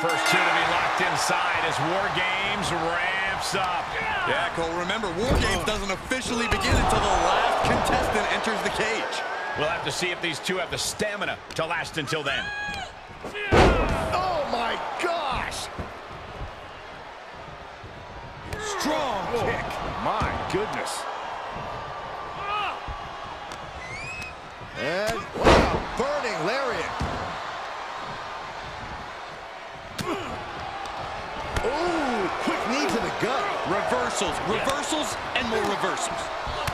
first two to be locked inside as War Games ramps up. Yeah, Cole, remember, War Games doesn't officially begin until the last contestant enters the cage. We'll have to see if these two have the stamina to last until then. Oh, my gosh! Strong kick. My goodness. And what a burning lariat. Ooh, quick knee to the gut. Reversals, reversals, and more reversals.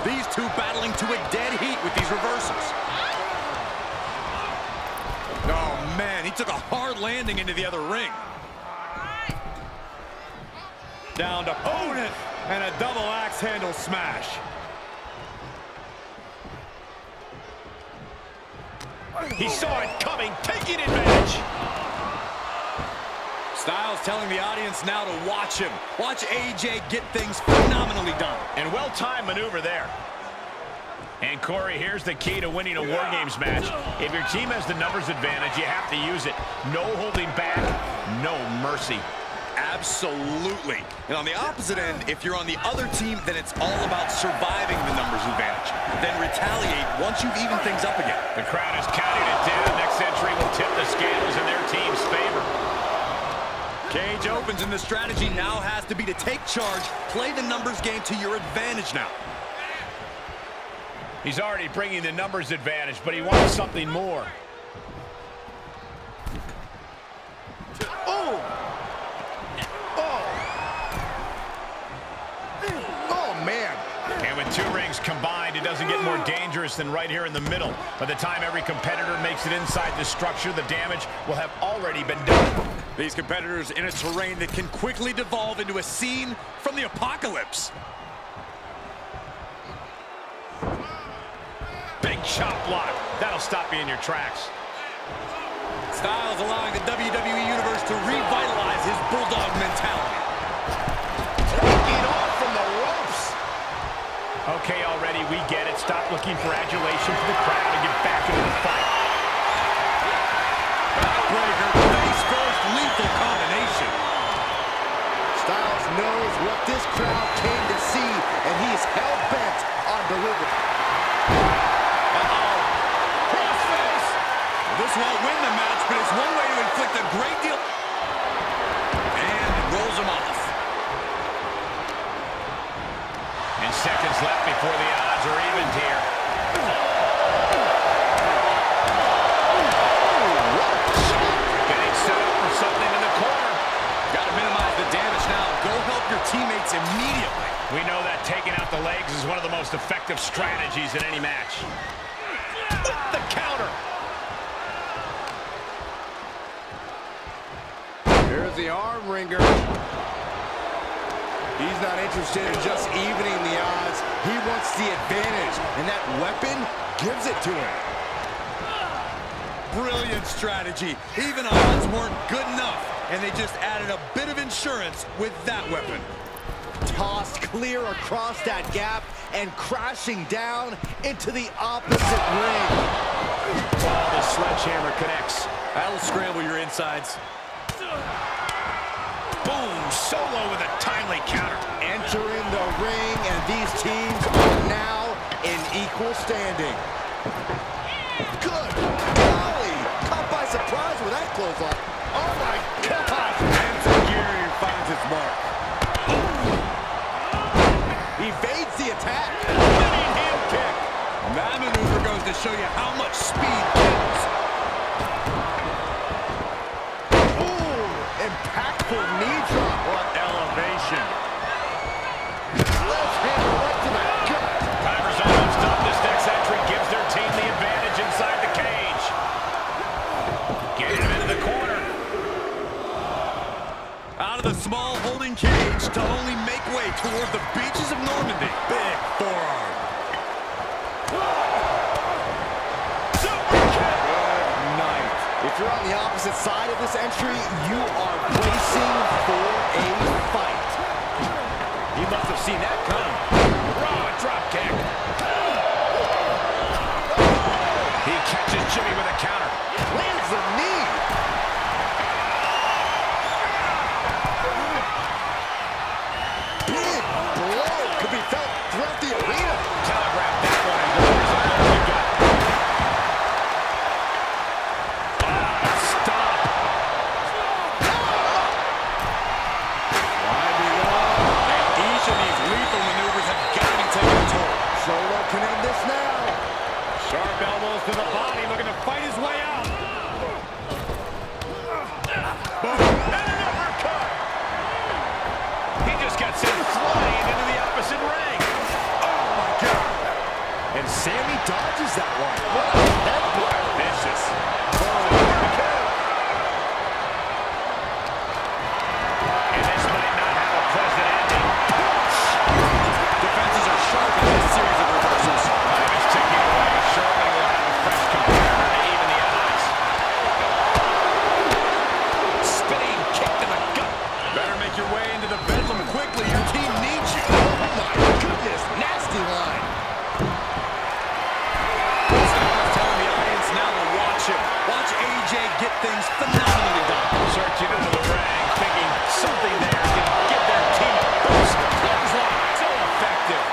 These two battling to a dead heat with these reversals. Oh, man, he took a hard landing into the other ring. Down to opponent, and a double axe handle smash. He saw it coming, taking advantage. Styles telling the audience now to watch him. Watch AJ get things phenomenally done. And well-timed maneuver there. And Corey, here's the key to winning a War Games match. If your team has the numbers advantage, you have to use it. No holding back, no mercy. Absolutely. And on the opposite end, if you're on the other team, then it's all about surviving the numbers advantage. Then retaliate once you've evened things up again. The crowd is counting it down. Next entry will tip the scales in their team's favor. Cage opens, and the strategy now has to be to take charge, play the numbers game to your advantage now. He's already bringing the numbers advantage, but he wants something more. Oh! Oh, man. And with two rings combined, it doesn't get more dangerous than right here in the middle. By the time every competitor makes it inside the structure, the damage will have already been done. These competitors in a terrain that can quickly devolve into a scene from the apocalypse. Big chop block. That'll stop you in your tracks. Styles allowing the WWE Universe to revitalize his Bulldog mentality. Okay, already, we get it. Stop looking for adulation for the crowd and get back into the fight. Breaker, face first, lethal combination. Styles knows what this crowd came to see, and he's hell-bent on delivering. Crossface! This won't win the match, but it's one way to inflict a great deal. And rolls him off. And seconds left before the odds are evened here. Getting set up for something in the corner. Got to minimize the damage now. Go help your teammates immediately. We know that taking out the legs is one of the effective strategies in any match. The counter. Here's the arm wringer. He's not interested in just evening the odds. He wants the advantage, and that weapon gives it to him. Brilliant strategy. Even odds weren't good enough, and they just added a bit of insurance with that weapon. Tossed clear across that gap and crashing down into the opposite ring. Oh, the sledgehammer connects. That'll scramble your insides. Boom, solo with a timely counter. Entering the ring, and these teams are now in equal standing. Good golly! Caught by surprise with that clothesline. Oh toward the beaches of Normandy. Big forearm. Good night. If you're on the opposite side of this entry, you are bracing for a fight. He must have seen that coming. Raw drop kick. He catches Jimmy with it sent flying into the opposite ring. Oh, my God. And Sami dodges that one. What a head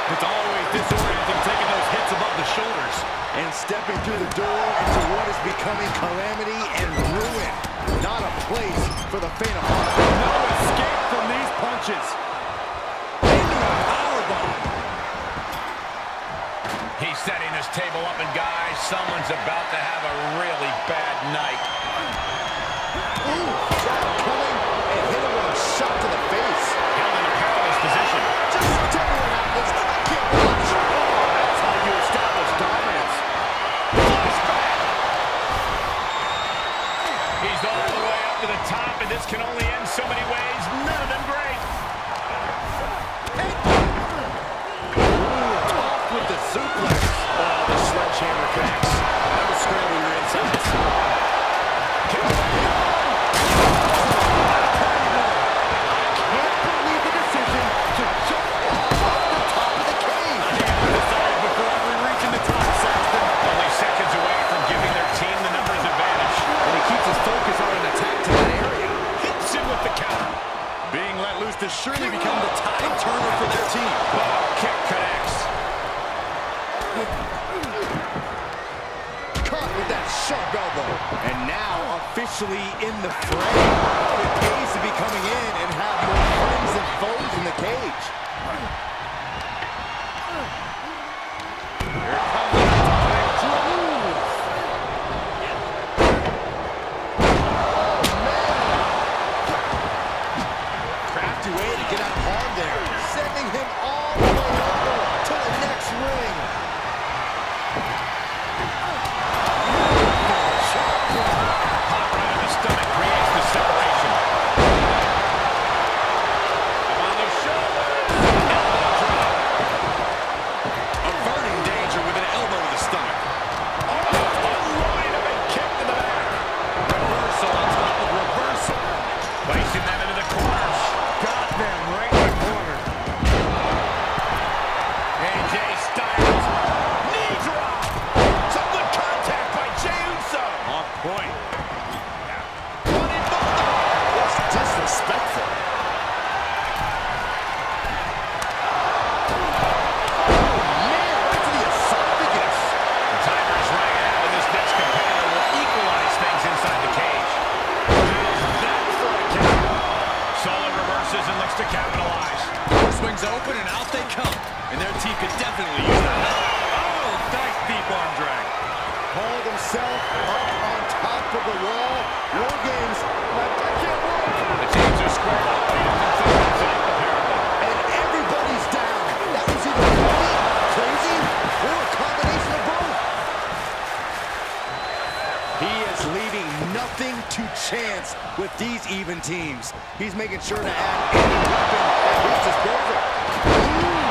It's always disorienting taking those hits above the shoulders. And stepping through the door into what is becoming calamity and ruin. Not a place for the faint of heart. No escape from these punches. Into a powerbomb. He's setting his table up, and guys, someone's about to have a really bad night. Ooh. has to surely become the time turner for their team. Wow, kick connects. Caught with that sharp elbow. And now officially in the frame. It pays to be coming in and have more friends and foes in the cage. disrespectful. and Eddie Kingston reaches Goldberg.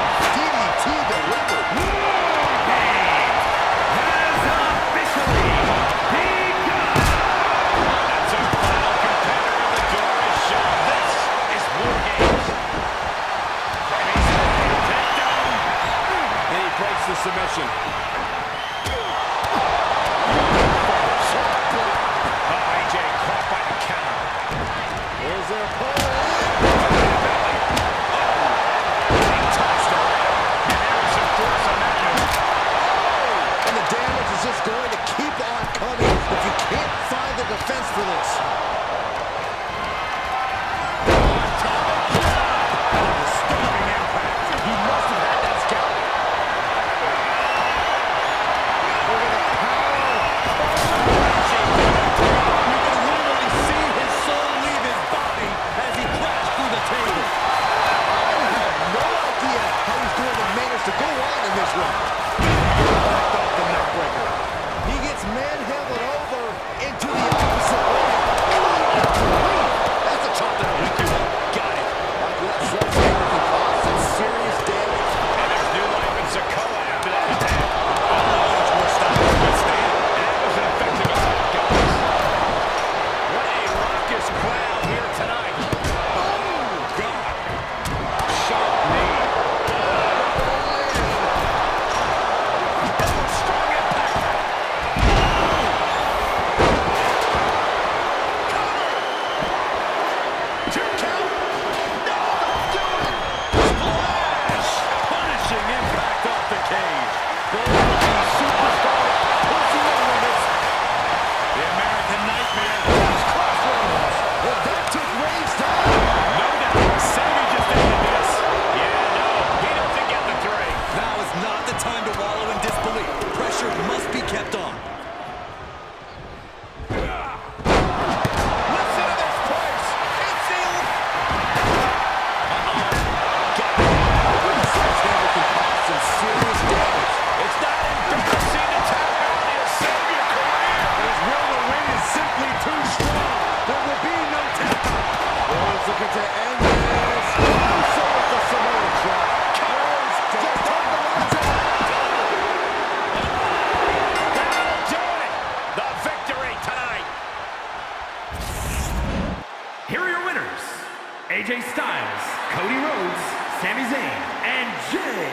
Sami Zayn, and Jey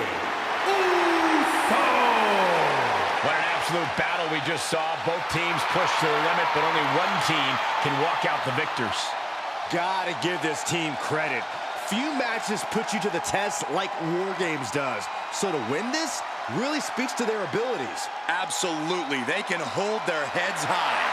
Uso. What an absolute battle we just saw. Both teams pushed to the limit, but only one team can walk out the victors. Gotta give this team credit. Few matches put you to the test like War Games does. So to win this really speaks to their abilities. Absolutely. They can hold their heads high.